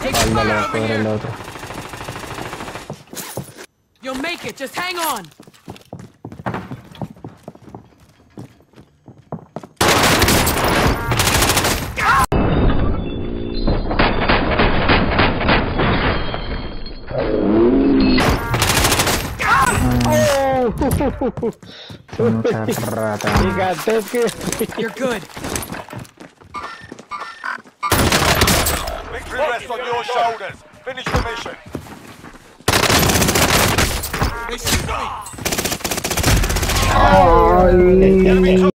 la espalda le va a coger el otro. You'll make it. Just hang on. Mucha rata. Gigantesco. You're good. Victory rests on your shoulders. Finish the mission. They shoot me. Ay,